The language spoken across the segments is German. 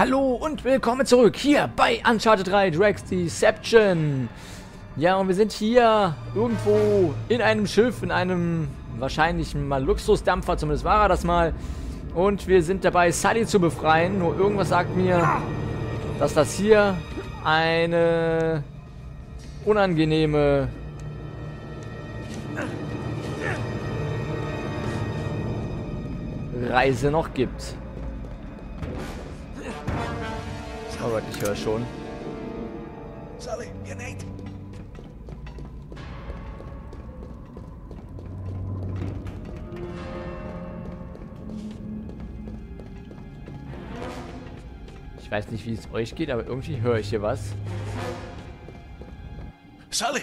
Hallo und willkommen zurück hier bei Uncharted 3 Drax Deception. Ja, und wir sind hier irgendwo in einem Schiff, in einem wahrscheinlich mal Luxusdampfer, zumindest war er das mal. Und wir sind dabei, Sully zu befreien. Nur irgendwas sagt mir, dass das hier eine unangenehme Reise noch gibt. Oh Gott, ich höre schon. Sully, you Nate? Ich weiß nicht, wie es euch geht, aber irgendwie höre ich hier was. Sully!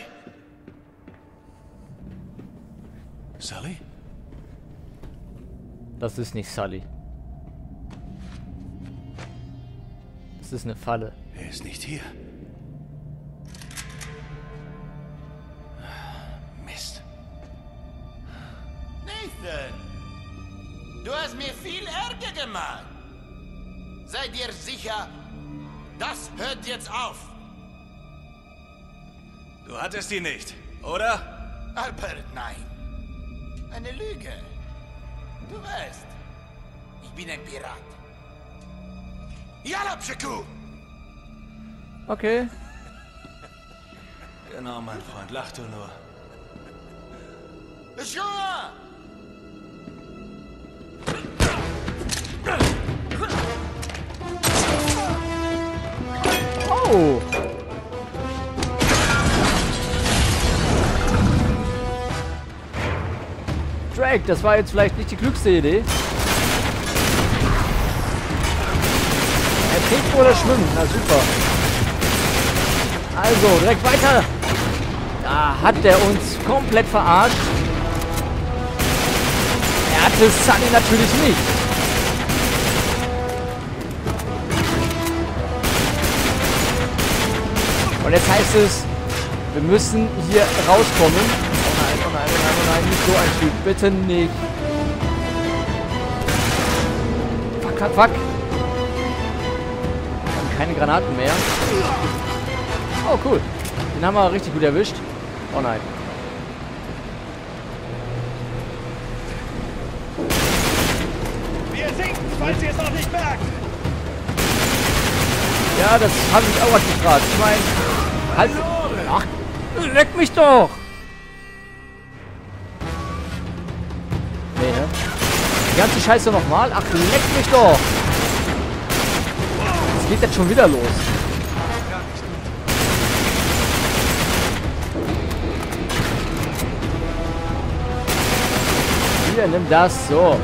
Sully? Das ist nicht Sully. Das ist eine Falle. Er ist nicht hier. Mist. Nathan, du hast mir viel Ärger gemacht. Sei dir sicher, das hört jetzt auf. Du hattest ihn nicht, oder? Aber nein, eine Lüge. Du weißt, ich bin ein Pirat. Okay. Genau, mein Freund, lach du nur. Joa! Oh! Drake, das war jetzt vielleicht nicht die klügste Idee. Trinkt oder schwimmen. Na super. Also, direkt weiter. Da hat er uns komplett verarscht. Er hatte Sunny natürlich nicht. Und jetzt heißt es, wir müssen hier rauskommen. Oh nein, oh nein, oh nein, oh nein, nicht so ein Typ. Bitte nicht. Fuck, fuck, fuck. Keine Granaten mehr. Oh, cool. Den haben wir richtig gut erwischt. Oh nein. Wir sinken, falls ihr es noch nicht merkt! Ja, das habe ich auch was gefragt. Ich meine, halt... Ach, leck mich doch! Nee, ne? Die ganze Scheiße nochmal? Ach, leck mich doch! Geht jetzt schon wieder los. Hier, nimm das. So.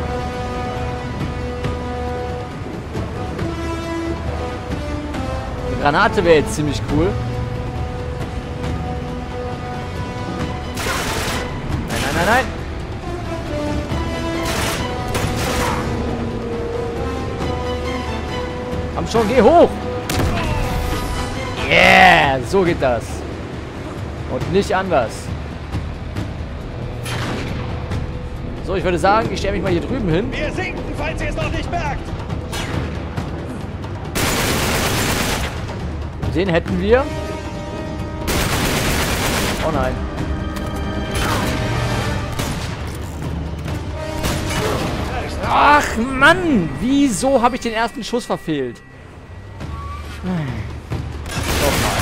Die Granate wäre jetzt ziemlich cool. Nein, nein, nein, nein. Komm schon, geh hoch. Yeah, so geht das. Und nicht anders. So, ich würde sagen, ich stelle mich mal hier drüben hin. Wir sinken, falls ihr es noch nicht merkt! Den hätten wir. Oh nein. Ach Mann, wieso habe ich den ersten Schuss verfehlt? Hm. Nochmal.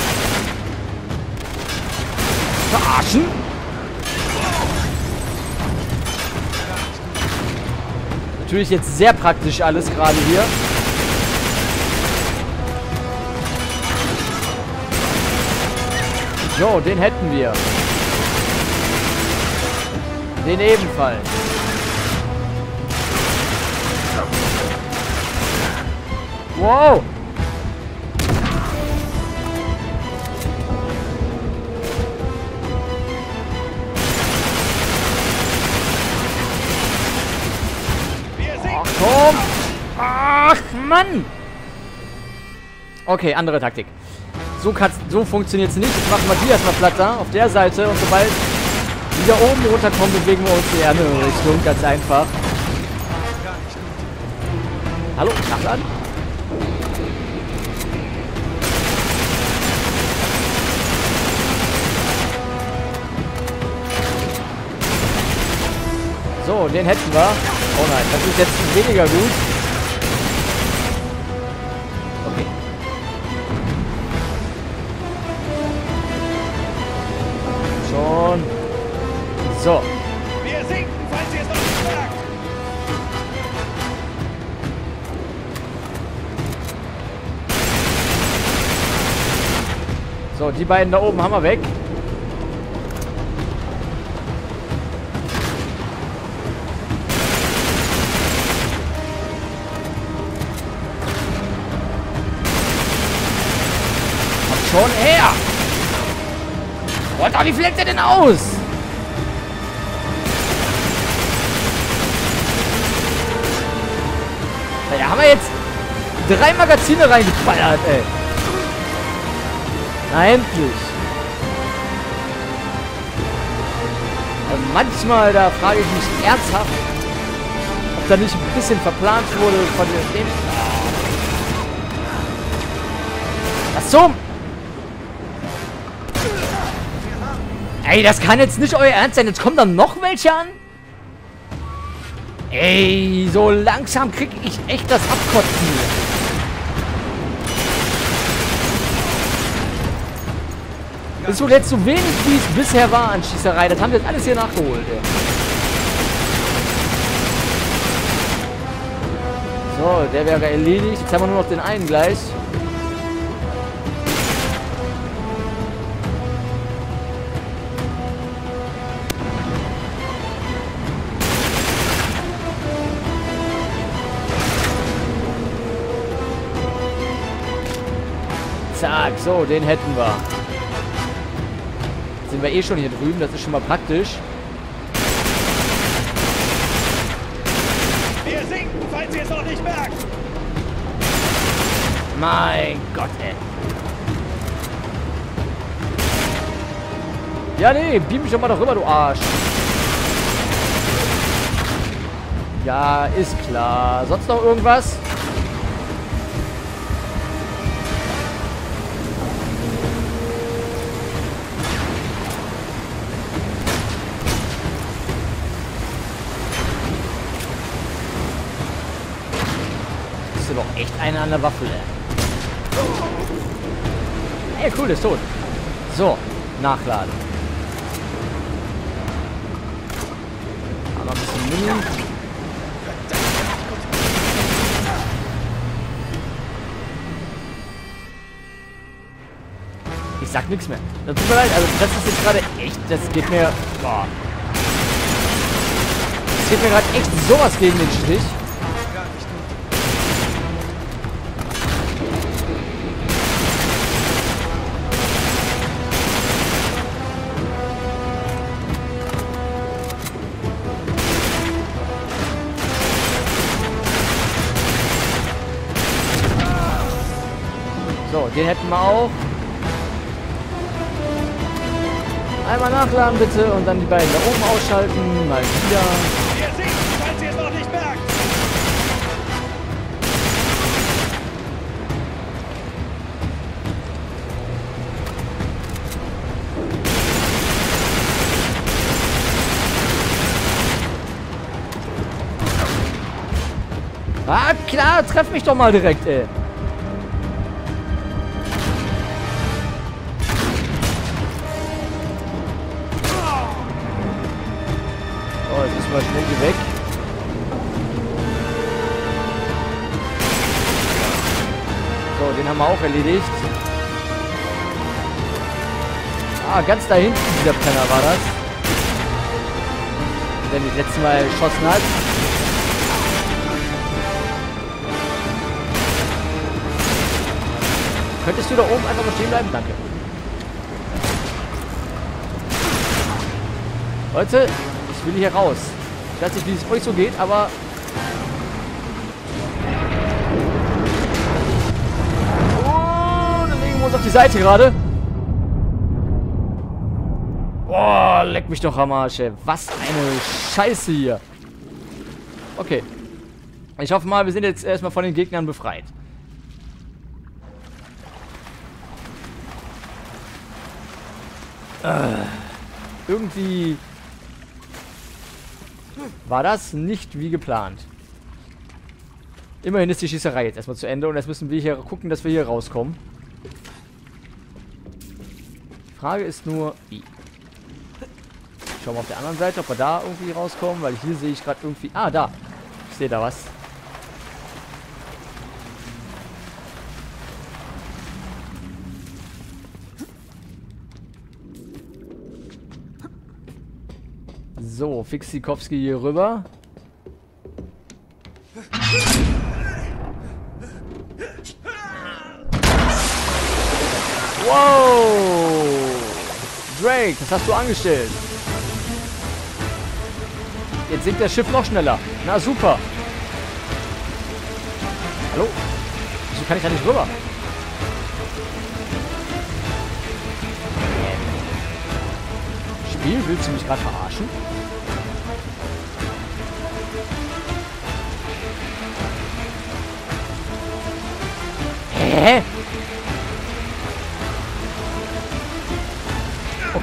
Verarschen? Natürlich jetzt sehr praktisch alles gerade hier. So, den hätten wir. Den ebenfalls. Wow. Komm! Ach, Mann! Okay, andere Taktik. So, so funktioniert es nicht. Jetzt macht Matthias mal Platz da auf der Seite und sobald die da oben runterkommen, bewegen wir uns in die andere Richtung. Ganz einfach. Hallo, Kraft an. So, den hätten wir. Oh nein, das ist jetzt weniger gut. Okay. Schon. So. Wir sinken, falls ihr es noch nicht merkt. So, die beiden da oben haben wir weg. Schon her! Alter, wie viel der denn aus? Naja, haben wir jetzt drei Magazine reingeballert, ey. Na, endlich. Und manchmal, da frage ich mich ernsthaft, ob da nicht ein bisschen verplant wurde von dem... Was zum... Ey, das kann jetzt nicht euer Ernst sein. Jetzt kommen da noch welche an? Ey, so langsam krieg ich echt das Abkotzen. Das ist wohl jetzt so wenig, wie es bisher war an Schießerei. Das haben wir jetzt alles hier nachgeholt, ey. So, der wäre erledigt. Jetzt haben wir nur noch den einen gleich. Zack, so, den hätten wir. Sind wir eh schon hier drüben, das ist schon mal praktisch. Wir sinken, falls ihr es noch nicht merkt. Mein Gott, ey. Ja, nee, beam mich doch mal doch rüber, du Arsch. Ja, ist klar. Sonst noch irgendwas? Echt eine an der Waffel, ey. Ey, cool, ist tot. So, nachladen. Haben wir ein bisschen Mini. Ich sag nichts mehr. Das tut mir leid, also das ist jetzt gerade echt, das geht mir. Boah. Das geht mir gerade echt sowas gegen den Strich. Den hätten wir auch. Einmal nachladen bitte und dann die beiden da oben ausschalten. Mal wieder. Wir sinken, falls ihr es noch nicht merkt. Ah, klar, treff mich doch mal direkt, ey. Wir auch erledigt. Ah, ganz da hinten, dieser Penner war das. Der mich letztes Mal erschossen hat. Könntest du da oben einfach mal stehen bleiben? Danke. Leute, ich will hier raus. Ich weiß nicht, wie es euch so geht, aber... uns auf die Seite gerade. Boah, leck mich doch am Arsch, ey. Was eine Scheiße hier. Okay. Ich hoffe mal, wir sind jetzt erstmal von den Gegnern befreit. Äh, irgendwie war das nicht wie geplant. Immerhin ist die Schießerei jetzt erstmal zu Ende und jetzt müssen wir hier gucken, dass wir hier rauskommen. Die Frage ist nur, wie. Schauen wir auf der anderen Seite, ob wir da irgendwie rauskommen, weil hier sehe ich gerade irgendwie... Ah, da. Ich sehe da was. So, Fixikowski hier rüber. Hast du angestellt? Jetzt sinkt das Schiff noch schneller. Na super. Hallo? Wieso kann ich da nicht rüber? Spiel, willst du mich gerade verarschen? Hä?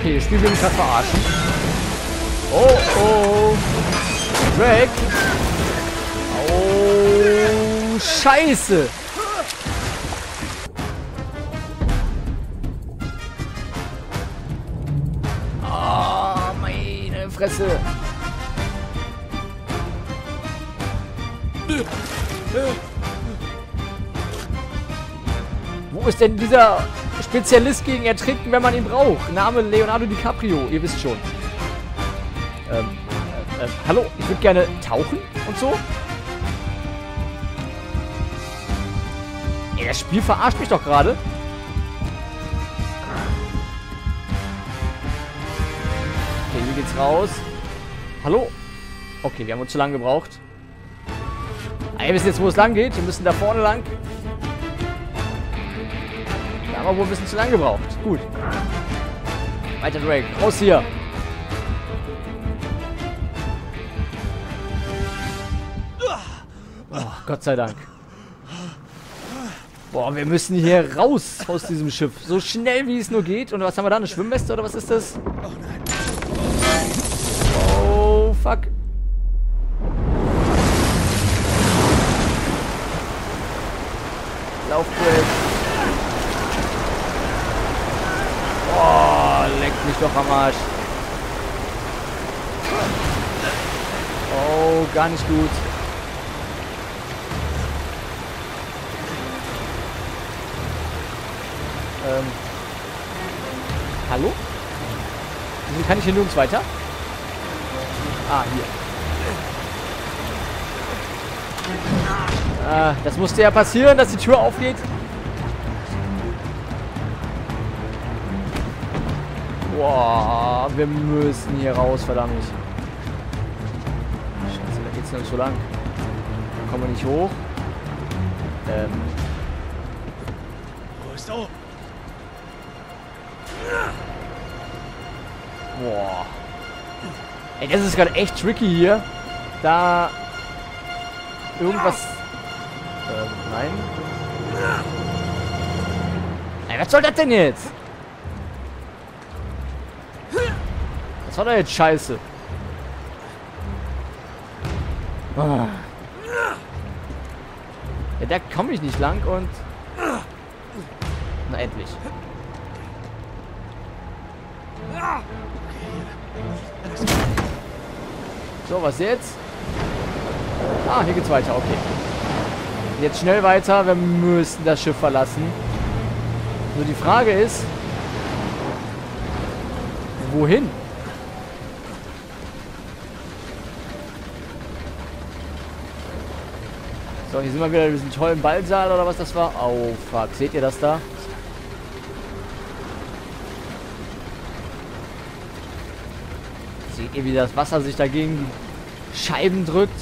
Okay, das Spiel will mich gerade verarschen. Oh, oh. Drake. Oh, scheiße. Oh, meine Fresse. Wo ist denn dieser Spezialist gegen Ertrinken, wenn man ihn braucht? Name Leonardo DiCaprio, ihr wisst schon. Ähm, äh, äh, hallo, ich würde gerne tauchen und so. Ey, das Spiel verarscht mich doch gerade. Okay, hier geht's raus. Hallo? Okay, wir haben uns zu lange gebraucht. Ah, ihr wisst jetzt, wo es lang geht. Wir müssen da vorne lang. Wohl ein bisschen zu lange gebraucht. Gut. Weiter Drake. Raus hier. Oh, Gott sei Dank. Boah, wir müssen hier raus aus diesem Schiff. So schnell wie es nur geht. Und was haben wir da? Eine Schwimmweste oder was ist das? Oh, fuck. Lauf, Drake. Oh, leckt mich doch am Arsch. Oh, gar nicht gut. Ähm. Hallo? Wieso kann ich hier nirgends weiter? Ah, hier. Ah, das musste ja passieren, dass die Tür aufgeht. Boah, wir müssen hier raus, verdammt. Scheiße, da geht's noch nicht so lang. Da kommen wir nicht hoch. Ähm. Wo ist er? Boah. Ey, das ist gerade echt tricky hier. Da irgendwas. Ähm, nein. Ey, was soll das denn jetzt? War da jetzt scheiße? Ah. Ja, da komme ich nicht lang und. Na, endlich. So, was jetzt? Ah, hier geht's weiter, okay. Jetzt schnell weiter, wir müssen das Schiff verlassen. Nur die Frage ist, wohin? Hier sind wir wieder in diesem tollen Ballsaal oder was das war. Oh, fuck. Seht ihr das da? Seht ihr, wie das Wasser sich dagegen die Scheiben drückt?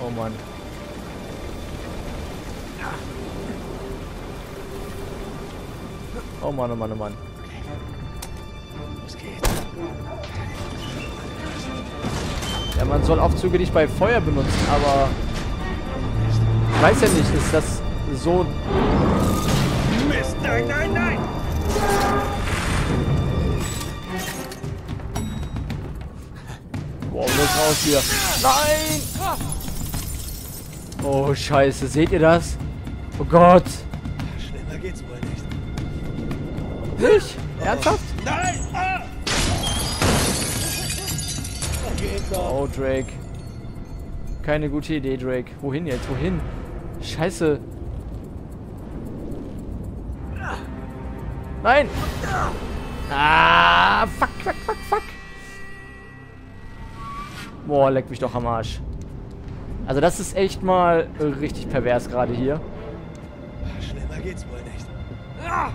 Oh Mann. Oh Mann, oh Mann, oh Mann. Ja, man soll Aufzüge nicht bei Feuer benutzen, aber... Ich weiß ja nicht, ist das so... Mist, nein, nein, nein! Boah, los raus hier. Nein! Oh, scheiße. Seht ihr das? Oh Gott. Schlimmer geht's wohl nicht. Nicht? Ernsthaft? Oh, Drake. Keine gute Idee, Drake. Wohin jetzt? Wohin? Scheiße. Nein! Ah, fuck, fuck, fuck, fuck. Boah, leck mich doch am Arsch. Also das ist echt mal richtig pervers gerade hier. Schlimmer geht's wohl nicht. Ah,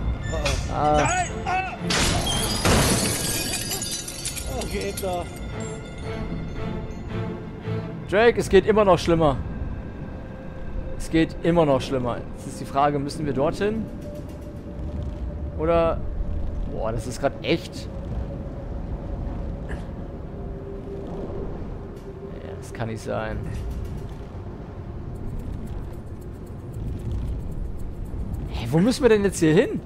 Nein! Ah! Oh, Gegner. Drake, es geht immer noch schlimmer. Es geht immer noch schlimmer. Jetzt ist die Frage, müssen wir dorthin? Oder... Boah, das ist gerade echt... Ja, das kann nicht sein. Hey, wo müssen wir denn jetzt hier hin?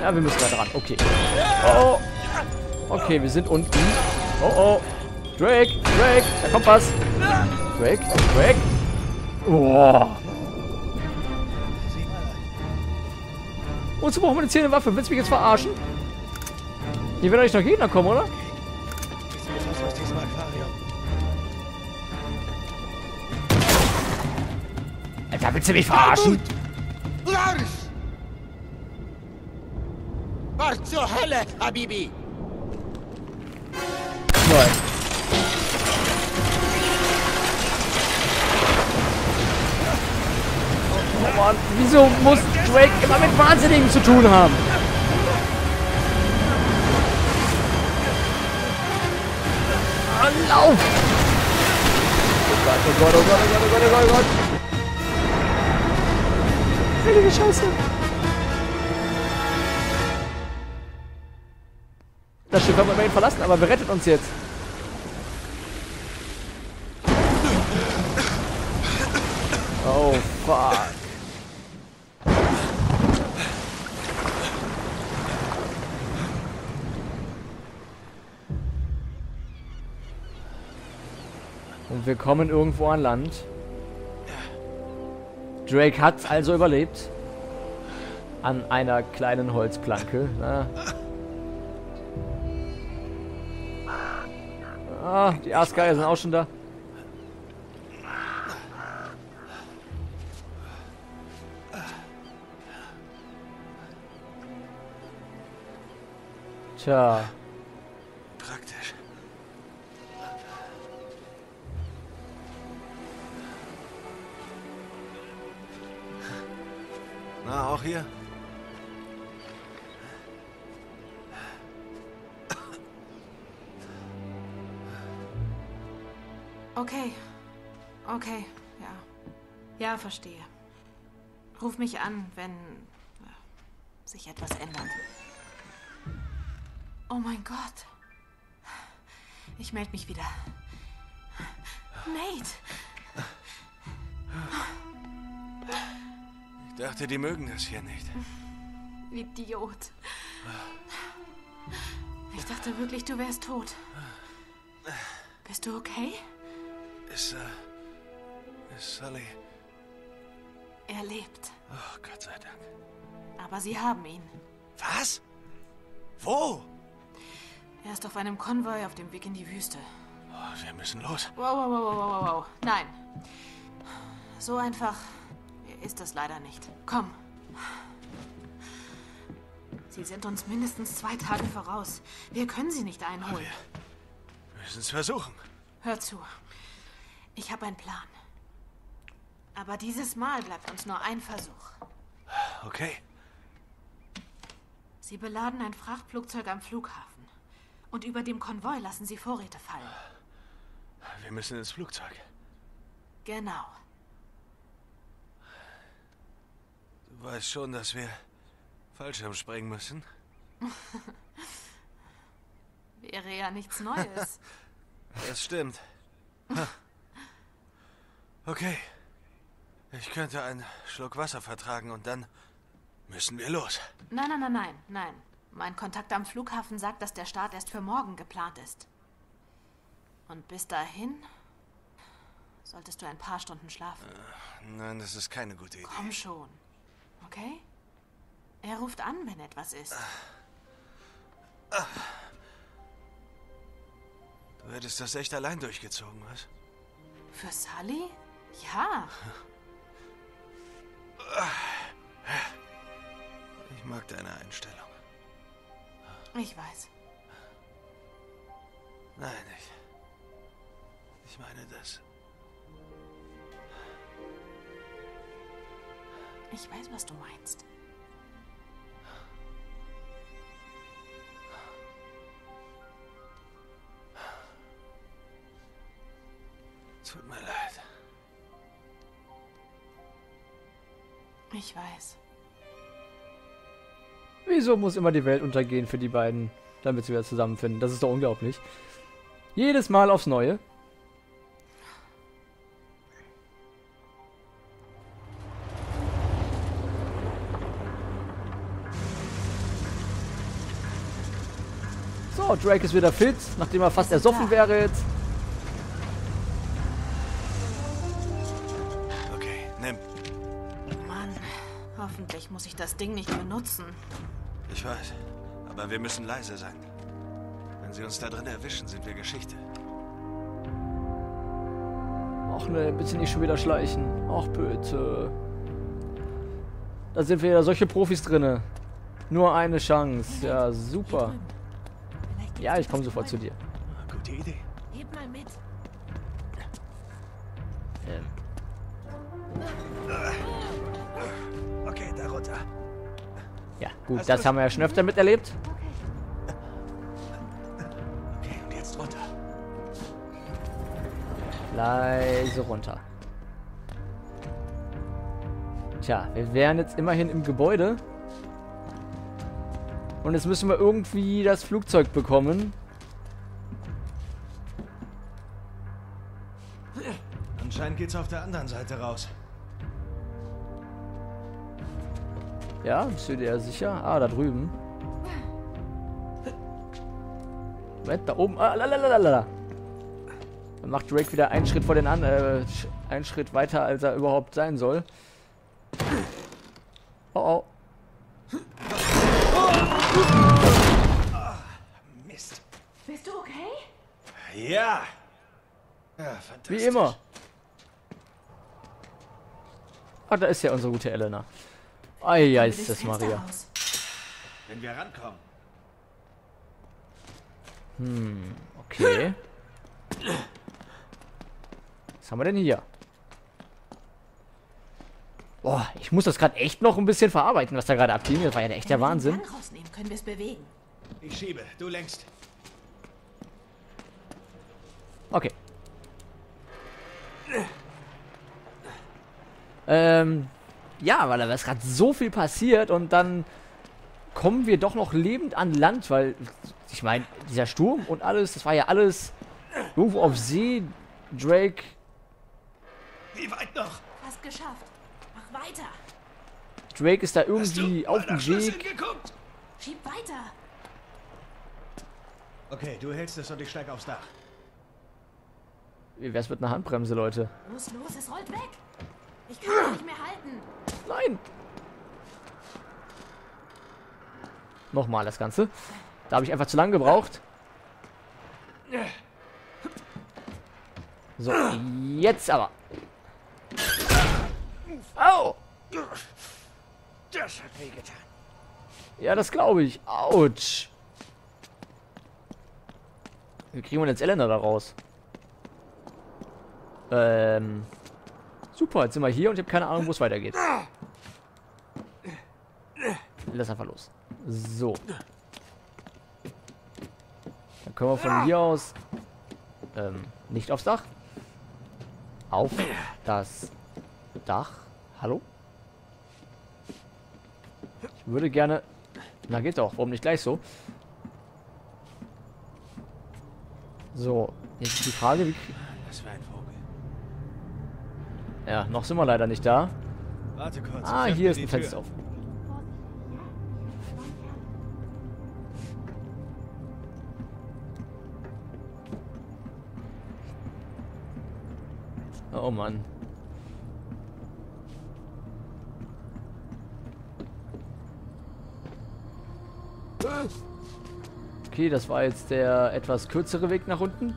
Ja, wir müssen da dran. Okay. Oh, oh. Okay, wir sind unten. Oh, oh. Drake, Drake, da kommt was. Drake, Drake. An. Wozu brauchen wir eine Zähne Waffe? Willst du mich jetzt verarschen? Hier werden doch nicht noch Gegner kommen, oder? Alter, willst du mich verarschen? Lars! Was zur Hölle, Habibi? Nein. Oh Mann, wieso muss Drake immer mit Wahnsinnigen zu tun haben? Lauf! Gott, oh Gott, oh Gott, oh Gott, oh Gott, oh Gott, oh Gott. Heilige Scheiße. Das Schiff haben wir immerhin verlassen, aber wer rettet uns jetzt? Oh, fuck. Und wir kommen irgendwo an Land. Drake hat also überlebt. An einer kleinen Holzplanke. Na. Ah, die Aasgeier sind auch schon da. Tja, Praktisch. Na, auch hier? Okay. Okay, ja. Ja, verstehe. Ruf mich an, wenn äh, sich etwas ändert. Oh mein Gott. Ich melde mich wieder. Nate! Ich dachte, die mögen das hier nicht. Idiot. Ich dachte wirklich, du wärst tot. Bist du okay? Ist, äh, ist Sully. Er lebt. Oh, Gott sei Dank. Aber sie haben ihn. Was? Wo? Er ist auf einem Konvoi auf dem Weg in die Wüste. Oh, wir müssen los. Wow, wow, wow, wow, wow, wow. Nein. So einfach ist das leider nicht. Komm. Sie sind uns mindestens zwei Tage voraus. Wir können sie nicht einholen. Wir müssen es versuchen. Hör zu. Ich habe einen Plan. Aber dieses Mal bleibt uns nur ein Versuch. Okay. Sie beladen ein Frachtflugzeug am Flughafen. Und über dem Konvoi lassen sie Vorräte fallen. Wir müssen ins Flugzeug. Genau. Du weißt schon, dass wir Fallschirm springen müssen. Wäre ja nichts Neues. Das stimmt. Okay. Ich könnte einen Schluck Wasser vertragen und dann müssen wir los. Nein, nein, nein, nein, nein. Mein Kontakt am Flughafen sagt, dass der Start erst für morgen geplant ist. Und bis dahin solltest du ein paar Stunden schlafen. Nein, das ist keine gute Idee. Komm schon. Okay? Er ruft an, wenn etwas ist. Du hättest das echt allein durchgezogen, was? Für Sully? Ja. Ich mag deine Einstellung. Ich weiß. Nein, ich. Ich meine das. Ich weiß, was du meinst. Ich weiß. Wieso muss immer die Welt untergehen für die beiden, damit sie wieder zusammenfinden? Das ist doch unglaublich. Jedes Mal aufs Neue. So, Drake ist wieder fit, nachdem er fast ersoffen wäre jetzt. Hoffentlich muss ich das Ding nicht benutzen. Ich weiß. Aber wir müssen leise sein. Wenn sie uns da drin erwischen, sind wir Geschichte. Ach ne, bitte nicht schon wieder schleichen. Ach bitte. Da sind wieder solche Profis drinne. Nur eine Chance. Ja, super. Ja, ich komme sofort zu dir. Gute Idee. Heb mal mit. Ähm, ja, gut, das haben wir ja schon öfter miterlebt. Okay, und jetzt runter. Leise runter. Tja, wir wären jetzt immerhin im Gebäude. Und jetzt müssen wir irgendwie das Flugzeug bekommen. Anscheinend geht's auf der anderen Seite raus. Ja, bist du dir sicher? Ah, da drüben. Moment, da oben. Ah, lalalala. Dann macht Drake wieder einen Schritt vor den an, äh, einen Schritt weiter, als er überhaupt sein soll. Oh oh. Mist. Bist du okay? Ja. Ja, fantastisch. Wie immer. Ah, da ist ja unsere gute Elena. Eieiei, Durchs ist das Maria. Wenn wir rankommen. Okay. Was haben wir denn hier? Boah, ich muss das gerade echt noch ein bisschen verarbeiten, was da gerade abging. Das war ja echt der Wahnsinn. Gang rausnehmen, können wir es bewegen. Ich schiebe, du lenkst. Okay. Ähm, ja, weil da ist gerade so viel passiert und dann kommen wir doch noch lebend an Land, weil ich meine, dieser Sturm und alles, das war ja alles irgendwo auf See. Drake, Wie weit noch? Fast geschafft. Mach weiter. Drake ist da Hast irgendwie auf dem Weg. Schieb weiter. Okay, du hältst es und ich steig aufs Dach. Wie wär's mit einer Handbremse, Leute? Los, los, es rollt weg. Ich kann nicht mehr halten. Nein! Nochmal das Ganze. Da habe ich einfach zu lange gebraucht. So, jetzt aber. Au! Das hat wehgetan. Ja, das glaube ich. Autsch. Wie kriegen wir denn jetzt Elena da raus? Ähm. Super, jetzt sind wir hier und ich habe keine Ahnung, wo es weitergeht. Lass einfach los. So. Dann können wir von hier aus ähm, nicht aufs Dach. Auf das Dach. Hallo? Ich würde gerne... Na, geht doch. Warum nicht gleich so? So. Jetzt die Frage, wie... Das war ein. Ja, noch sind wir leider nicht da. Warte kurz. Ah, hier ist ein Fenster auf. Oh Mann. Okay, das war jetzt der etwas kürzere Weg nach unten.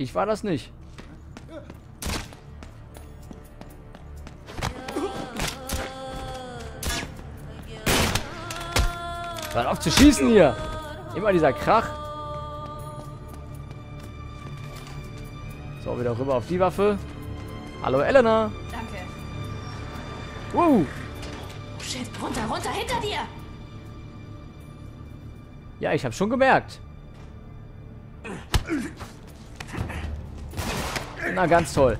Ich war das nicht. Hört auf zu schießen hier. Immer dieser Krach. So, wieder rüber auf die Waffe. Hallo, Elena. Danke. Wow. Oh shit, runter, runter, hinter dir! Ja, ich habe schon gemerkt. Na, ganz toll.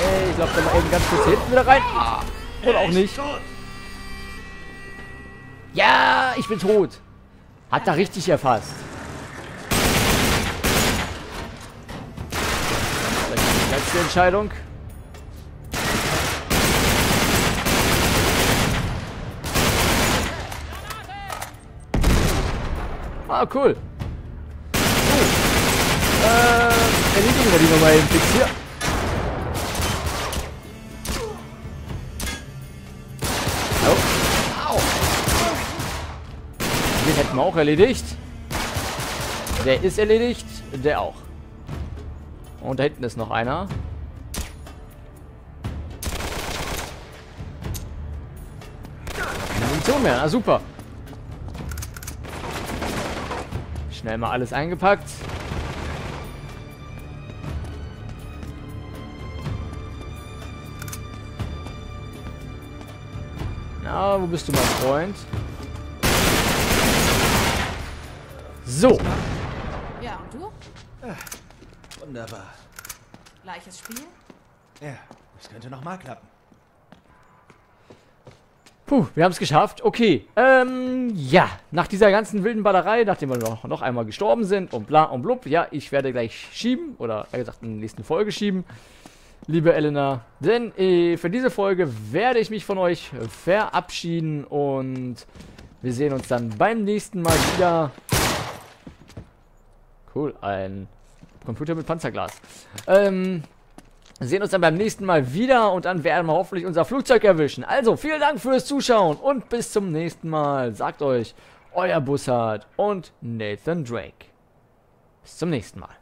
Ey, ich glaube, da mal eben ganz kurz hinten wieder rein. Oder auch nicht. Ja, ich bin tot. Hat da richtig erfasst. Vielleicht die letzte Entscheidung. Ah, cool. So. Äh, erledigen wir die nochmal eben fix hier. Au. Den hätten wir auch erledigt. Der ist erledigt. Der auch. Und da hinten ist noch einer. Keine Munition mehr. Ah, super. Schnell mal alles eingepackt. Na, wo bist du, mein Freund? So. Ja, und du? Wunderbar. Gleiches Spiel? Ja, das könnte noch mal klappen. Puh, wir haben es geschafft. Okay. Ähm, ja. Nach dieser ganzen wilden Ballerei, nachdem wir noch, noch einmal gestorben sind und bla und blub, ja, ich werde gleich schieben. Oder eher gesagt in der nächsten Folge schieben. Liebe Elena. Denn äh, für diese Folge werde ich mich von euch verabschieden. Und wir sehen uns dann beim nächsten Mal wieder. Cool, ein Computer mit Panzerglas. Ähm, sehen uns dann beim nächsten Mal wieder und dann werden wir hoffentlich unser Flugzeug erwischen. Also, vielen Dank fürs Zuschauen und bis zum nächsten Mal. Sagt euch, euer Bussard und Nathan Drake. Bis zum nächsten Mal.